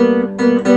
Música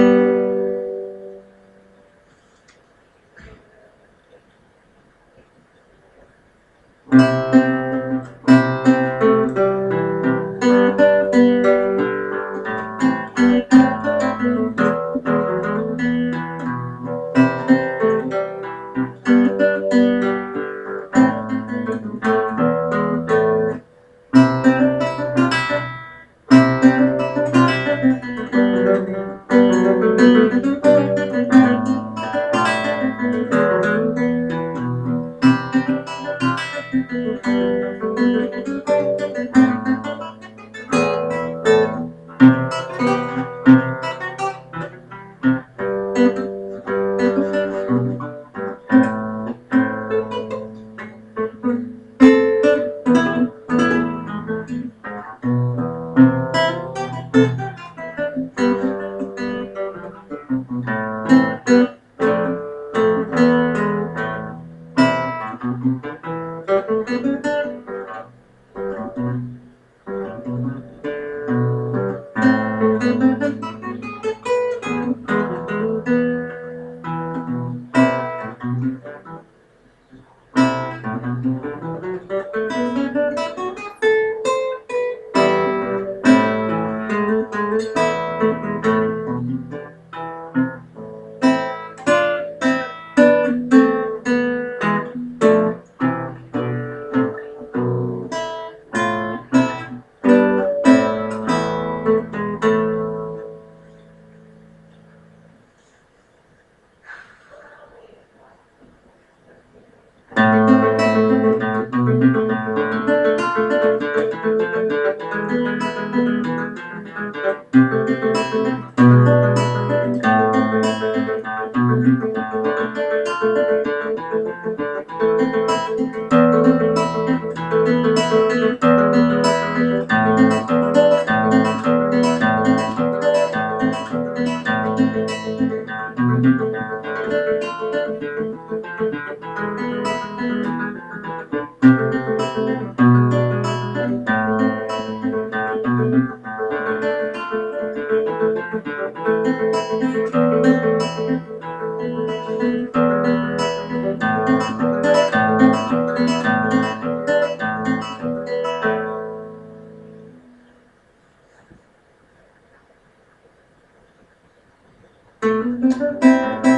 Música Música